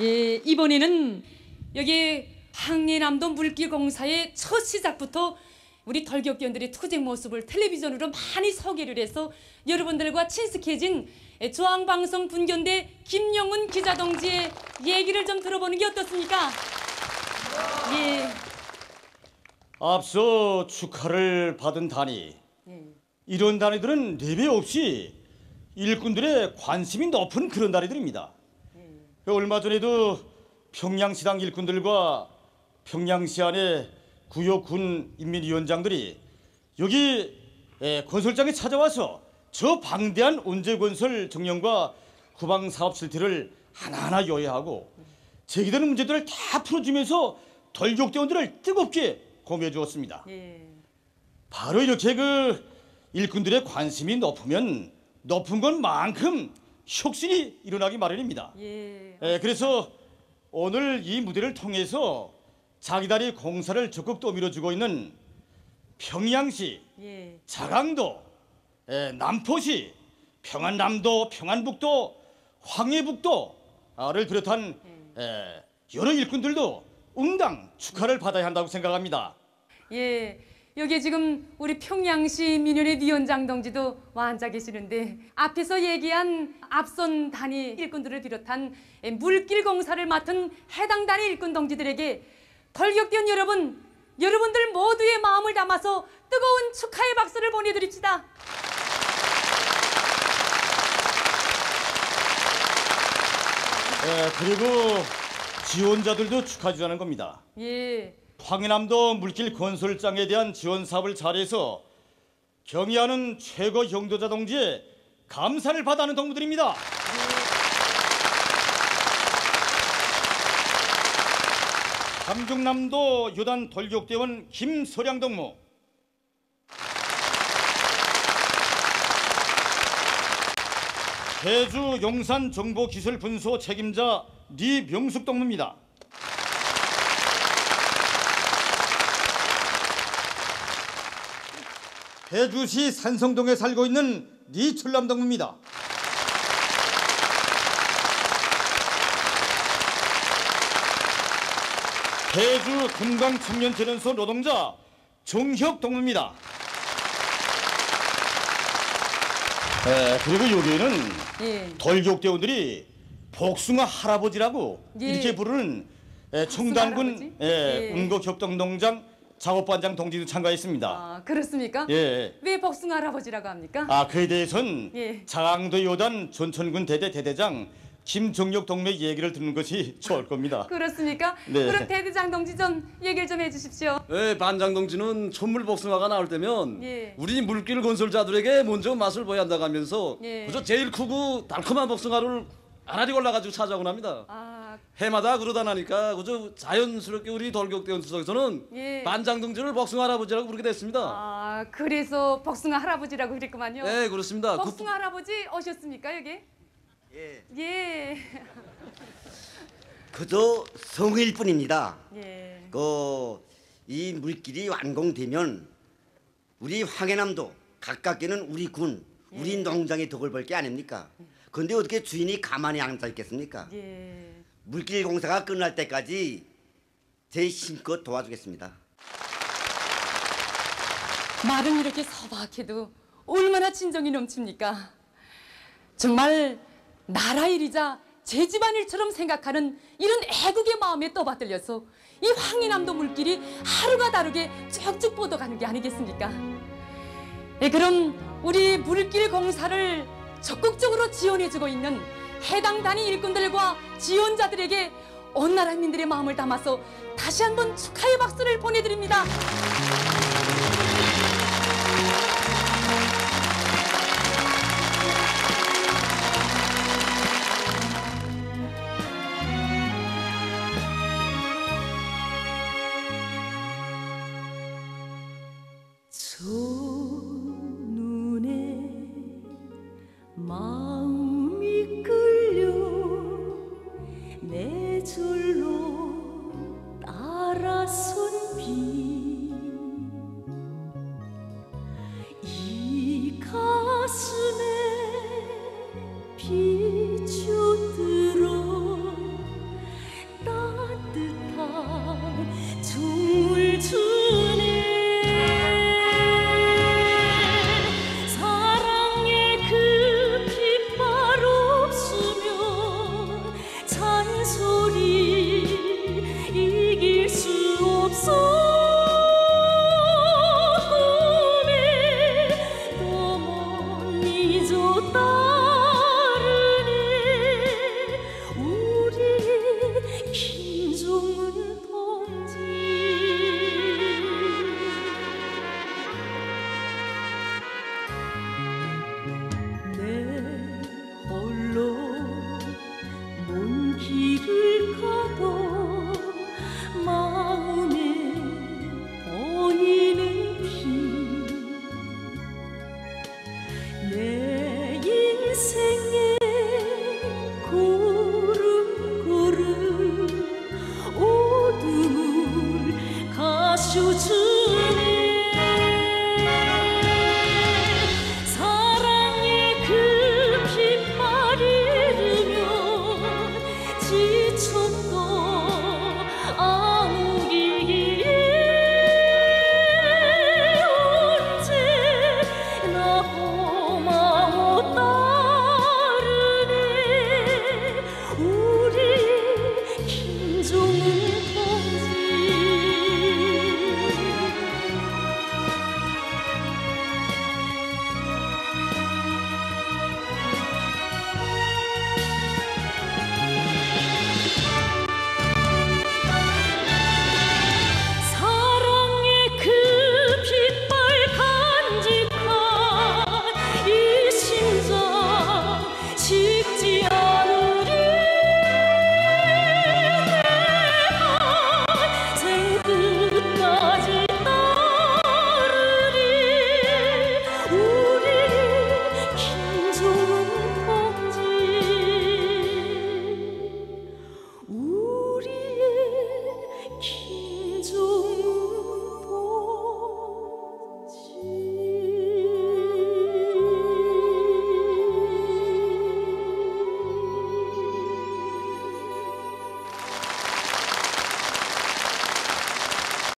예, 이번에는 여기 황해남도 물길공사의 첫 시작부터 우리 덜격견들의 투쟁 모습을 텔레비전으로 많이 소개를 해서 여러분들과 친숙해진 중앙방송 분견대 김영훈 기자 동지의 얘기를 좀 들어보는 게 어떻습니까? 예, 앞서 축하를 받은 단위 예. 이런 단위들은 예배 없이 일꾼들의 관심이 높은 그런 단위들입니다. 그 얼마 전에도 평양시당 일꾼들과 평양시 안의 구역군 인민위원장들이 여기 에, 건설장에 찾아와서 저 방대한 온재건설 정령과 후방사업 실태를 하나하나 요해하고 제기되는 문제들을 다 풀어주면서 덜격대원들을 뜨겁게 공유해 주었습니다. 예. 바로 이렇게 그 일꾼들의 관심이 높으면 높은 것만큼 혁신이 일어나기 마련입니다. 예. 에, 그래서 오늘 이 무대를 통해서 자기다리 공사를 적극 떠밀어주고 있는 평양시, 예. 자강도, 에, 남포시, 평안남도, 평안북도, 황해북도를 비롯한 에, 여러 일꾼들도 응당 축하를 받아야 한다고 생각합니다. 예. 여기 지금 우리 평양시 민연회 위원장 동지도 와 앉아 계시는데 앞에서 얘기한 앞선 단위 일꾼들을 비롯한 물길 공사를 맡은 해당 단위 일꾼 동지들에게 덜격대원 여러분, 여러분들 모두의 마음을 담아서 뜨거운 축하의 박수를 보내드립시다. 에, 그리고 지원자들도 축하해주자는 겁니다. 예. 황해남도 물길 건설장에 대한 지원 사업을 잘해서 경의하는 최고 형도자 동지의 감사를 받아는 동무들입니다. 삼중남도 요단 돌격대원 김소량 동무 해주 용산 정보기술분소 책임자 리명숙 동무입니다. 해주시 산성동에 살고 있는 리철남 동무입니다. 해주 금강청년재련소 노동자 정혁 동무입니다. 에, 그리고 여기에는 예. 돌격대원들이 복숭아 할아버지라고 예. 이렇게 부르는 에, 청단군? 에, 예. 운거협동농장 작업반장 동지도 참가했습니다. 아, 그렇습니까? 예. 왜 복숭아 할아버지라고 합니까? 아 그에 대해선 예. 장항도 요단 전천군 대대 대대장 김정력 동무 얘기를 듣는 것이 좋을 겁니다. 그렇습니까? 네. 그럼 대대장 동지 좀 얘기를 좀 해주십시오. 예, 반장 동지는 천물 복숭아가 나올 때면 예. 우리 물길 건설자들에게 먼저 맛을 보여야 한다고 하면서 예. 그저 제일 크고 달콤한 복숭아를 아라리 골라가지고 찾아오곤 합니다. 아, 해마다 그러다 나니까 그저 자연스럽게 우리 돌격대원 수석에서는 예. 반장 동지를 복숭아 할아버지라고 부르게 됐습니다. 아 그래서 복숭아 할아버지라고 그랬구만요. 네, 그렇습니다. 그- 복숭아 할아버지 오셨습니까 여기? 예, 예. 그저 성일 뿐입니다. 예. 그이 물길이 완공되면 우리 황해남도 가깝게는 우리 군, 우리 농장의 덕을 볼 게 아닙니까? 근데 어떻게 주인이 가만히 앉아 있겠습니까? 예. 물길 공사가 끝날 때까지 제 힘껏 도와주겠습니다. 말은 이렇게 소박해도 얼마나 진정이 넘칩니까? 정말 나라 일이자 제 집안일처럼 생각하는 이런 애국의 마음에 떠받들려서 이 황해남도 물길이 하루가 다르게 쭉쭉 뻗어가는 게 아니겠습니까? 예, 그럼 우리 물길 공사를 적극적으로 지원해주고 있는 해당 단위 일꾼들과 지원자들에게 온 나라 민들의 마음을 담아서 다시 한번 축하의 박수를 보내드립니다.